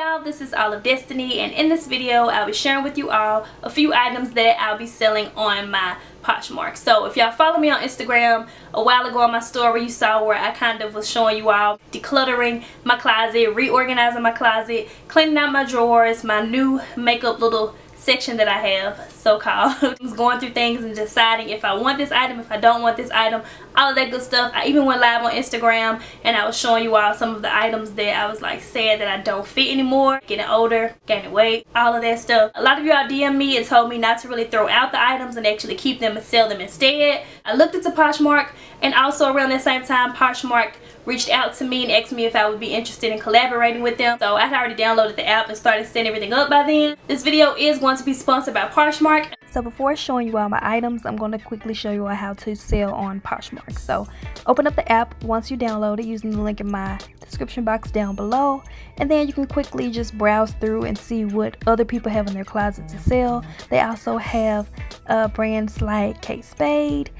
y'all. This is All of Destiny and in this video I'll be sharing with you all a few items that I'll be selling on my Poshmark. So if y'all follow me on Instagram a while ago on my story you saw where I kind of was showing you all decluttering my closet reorganizing my closet cleaning out my drawers my new makeup little section that I have so-called going through things and deciding if I want this item if I don't want this item all of that good stuff. I even went live on Instagram and I was showing you all some of the items that I was like sad that I don't fit anymore. Getting older gaining weight all of that stuff. A lot of y'all DM me and told me not to really throw out the items and actually keep them and sell them instead. I looked into Poshmark and also around that same time Poshmark reached out to me and asked me if I would be interested in collaborating with them. So I had already downloaded the app and started setting everything up by then. This video is going to be sponsored by Poshmark. So before showing you all my items, I'm going to quickly show you all how to sell on Poshmark. So open up the app once you download it using the link in my description box down below. And then you can quickly just browse through and see what other people have in their closet to sell. They also have uh, brands like Kate Spade,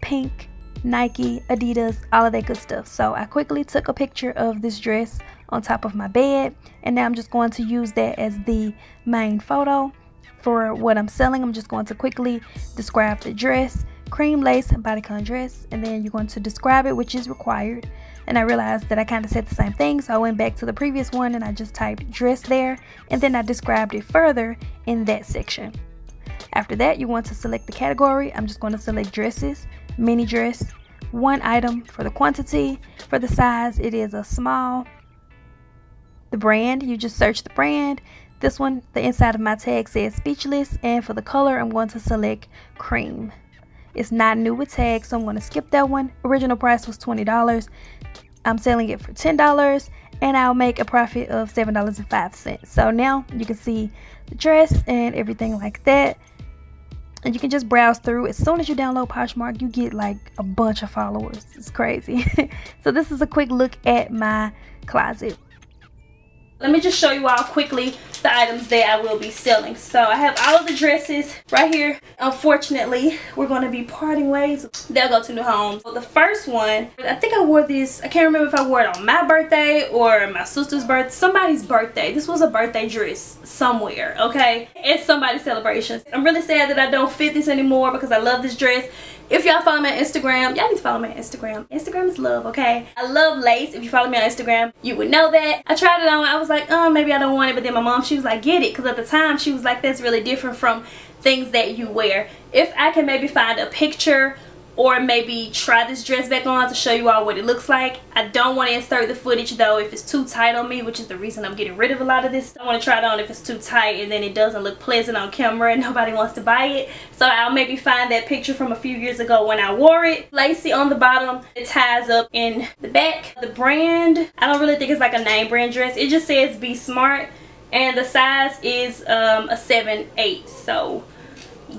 Pink, Nike, Adidas, all of that good stuff. So I quickly took a picture of this dress on top of my bed and now I'm just going to use that as the main photo for what I'm selling. I'm just going to quickly describe the dress, cream lace bodycon dress, and then you're going to describe it, which is required. And I realized that I kind of said the same thing, so I went back to the previous one and I just typed dress there, and then I described it further in that section. After that, you want to select the category. I'm just going to select dresses, mini dress, one item for the quantity. For the size, it is a small. The brand, you just search the brand. This one, the inside of my tag says speechless. And for the color, I'm going to select cream. It's not new with tags, so I'm going to skip that one. Original price was $20. I'm selling it for $10 and I'll make a profit of $7.05. So now you can see the dress and everything like that and you can just browse through. As soon as you download poshmark you get like a bunch of followers. It's crazy. So this is a quick look at my closet. Let me just show you all quickly the items that I will be selling. So I have all of the dresses right here. Unfortunately, we're going to be parting ways. They'll go to new homes. So the first one, I think I wore this, I can't remember if I wore it on my birthday or my sister's birthday, somebody's birthday. This was a birthday dress somewhere, okay? It's somebody's celebration. I'm really sad that I don't fit this anymore because I love this dress if y'all follow me on Instagram, y'all need to follow me on Instagram. Instagram is love, okay? I love lace. If you follow me on Instagram, you would know that. I tried it on. I was like, oh, maybe I don't want it. But then my mom, she was like, get it. Because at the time, she was like, that's really different from things that you wear. If I can maybe find a picture or maybe try this dress back on to show you all what it looks like. I don't want to insert the footage though if it's too tight on me, which is the reason I'm getting rid of a lot of this. I want to try it on if it's too tight and then it doesn't look pleasant on camera and nobody wants to buy it. So I'll maybe find that picture from a few years ago when I wore it. Lacy on the bottom, it ties up in the back. The brand, I don't really think it's like a name brand dress. It just says Be Smart and the size is um, a 7-8. So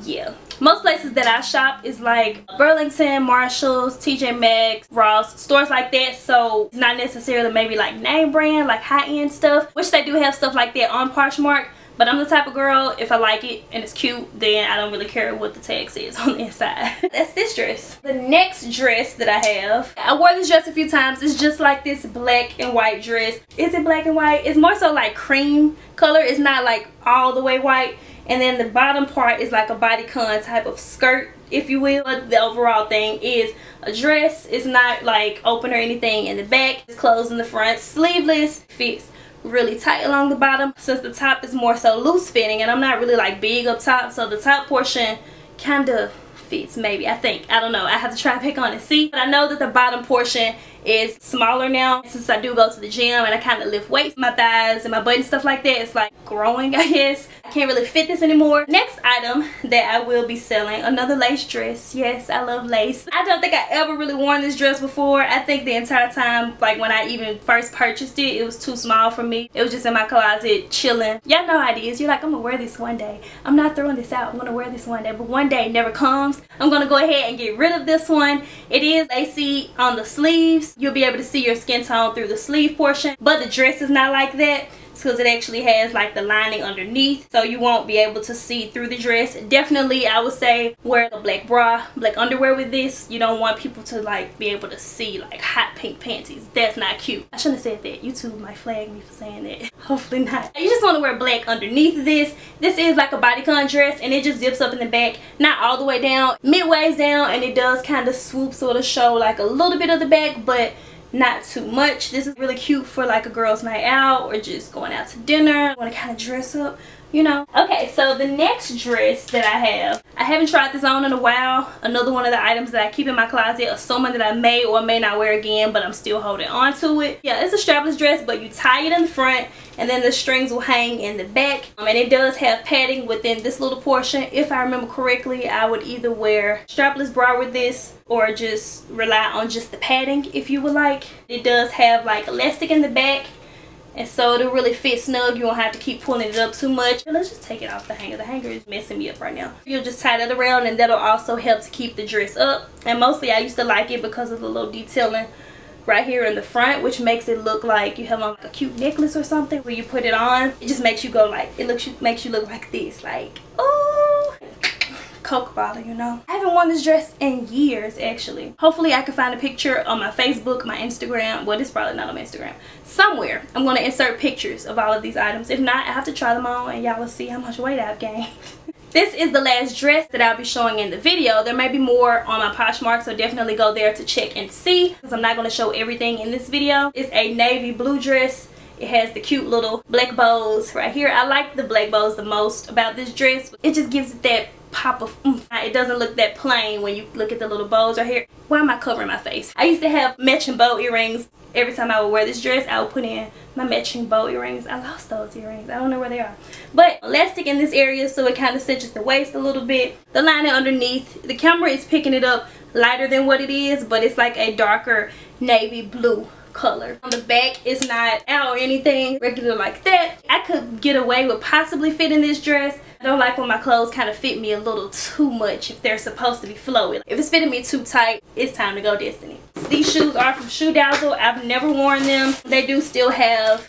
yeah most places that I shop is like Burlington, Marshalls, TJ Maxx, Ross, stores like that. So it's not necessarily maybe like name brand, like high-end stuff, which they do have stuff like that on Poshmark. But I'm the type of girl, if I like it and it's cute, then I don't really care what the tag says on the inside. That's dress. The next dress that I have, I wore this dress a few times. It's just like this black and white dress. Is it black and white? It's more so like cream color. It's not like all the way white and then the bottom part is like a bodycon type of skirt if you will the overall thing is a dress it's not like open or anything in the back it's closed in the front sleeveless fits really tight along the bottom since the top is more so loose fitting and I'm not really like big up top so the top portion kind of fits maybe I think. I don't know. I have to try and pick on and see but I know that the bottom portion is smaller now. Since I do go to the gym and I kind of lift weights my thighs and my butt and stuff like that it's like growing I guess. I can't really fit this anymore. Next item that I will be selling another lace dress. Yes I love lace. I don't think I ever really worn this dress before. I think the entire time like when I even first purchased it it was too small for me. It was just in my closet chilling. Y'all know how it is. You're like I'm gonna wear this one day. I'm not throwing this out. I'm gonna wear this one day. But one day never comes. I'm gonna go ahead and get rid of this one. It is lacy on the sleeves you'll be able to see your skin tone through the sleeve portion but the dress is not like that because it actually has like the lining underneath so you won't be able to see through the dress. Definitely i would say wear a black bra black underwear with this. You don't want people to like be able to see like hot pink panties. That's not cute. I shouldn't have said that. Youtube might flag me for saying that. Hopefully not. You just want to wear black underneath this. This is like a bodycon dress and it just zips up in the back not all the way down midways down and it does kind of swoop sort of show like a little bit of the back but not too much. This is really cute for like a girls night out or just going out to dinner. Want to kind of dress up you know? Okay so the next dress that i have i haven't tried this on in a while. Another one of the items that i keep in my closet assuming that i may or may not wear again but i'm still holding on to it. Yeah it's a strapless dress but you tie it in the front and then the strings will hang in the back. Um, and it does have padding within this little portion. If i remember correctly i would either wear strapless bra with this or just rely on just the padding if you would like. It does have like elastic in the back. And so it'll really fit snug. You won't have to keep pulling it up too much. Let's just take it off the hanger. The hanger is messing me up right now. You'll just tie that around and that'll also help to keep the dress up. And mostly i used to like it because of the little detailing right here in the front which makes it look like you have on like a cute necklace or something where you put it on it just makes you go like it looks makes you look like this like oh Coke bottle, you know. I haven't worn this dress in years, actually. Hopefully I can find a picture on my Facebook, my Instagram. Well, it's probably not on Instagram. Somewhere, I'm going to insert pictures of all of these items. If not, I have to try them on and y'all will see how much weight I've gained. this is the last dress that I'll be showing in the video. There may be more on my Poshmark, so definitely go there to check and see. Because I'm not going to show everything in this video. It's a navy blue dress. It has the cute little black bows right here. I like the black bows the most about this dress. It just gives it that pop of oomph. It doesn't look that plain when you look at the little bows right here. Why am I covering my face? I used to have matching bow earrings. Every time I would wear this dress, I would put in my matching bow earrings. I lost those earrings. I don't know where they are. But elastic in this area so it kind of cinches the waist a little bit. The lining underneath. The camera is picking it up lighter than what it is, but it's like a darker navy blue color. On the back it's not out or anything regular like that. I could get away with possibly fitting this dress. Don't like when my clothes kind of fit me a little too much if they're supposed to be flowy. If it's fitting me too tight, it's time to go Destiny. These shoes are from Shoe Dazzle. I've never worn them. They do still have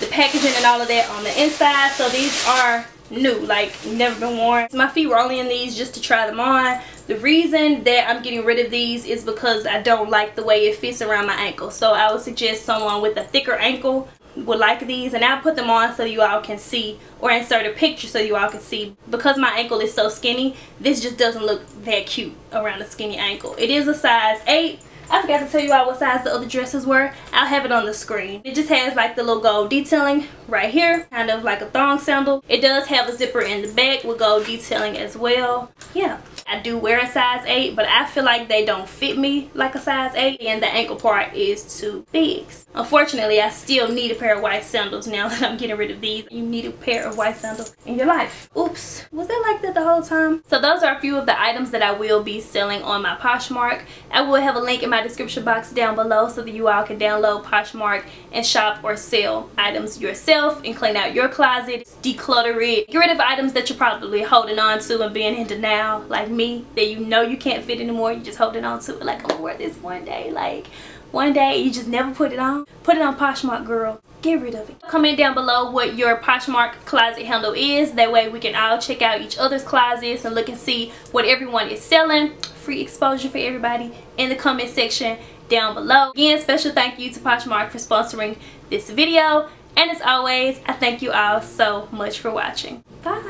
the packaging and all of that on the inside. So these are new like never been worn So my feet were only in these just to try them on the reason that i'm getting rid of these is because i don't like the way it fits around my ankle so i would suggest someone with a thicker ankle would like these and I'll put them on so you all can see or insert a picture so you all can see because my ankle is so skinny this just doesn't look that cute around a skinny ankle it is a size 8 I forgot to tell you all what size the other dresses were. I'll have it on the screen. It just has like the little gold detailing right here. Kind of like a thong sandal. It does have a zipper in the back with gold detailing as well. Yeah. I do wear a size 8 but I feel like they don't fit me like a size 8 and the ankle part is too big. Unfortunately I still need a pair of white sandals now that I'm getting rid of these. You need a pair of white sandals in your life. Oops. Was it like that the whole time? So those are a few of the items that I will be selling on my Poshmark. I will have a link in my description box down below so that you all can download Poshmark and shop or sell items yourself and clean out your closet, declutter it, get rid of items that you're probably holding on to and being into now like me that you know you can't fit anymore You're just holding on to it like oh, I'm gonna wear this one day like one day you just never put it on put it on Poshmark girl get rid of it. Comment down below what your Poshmark closet handle is. That way we can all check out each other's closets and look and see what everyone is selling. Free exposure for everybody in the comment section down below. Again special thank you to Poshmark for sponsoring this video. And as always I thank you all so much for watching. Bye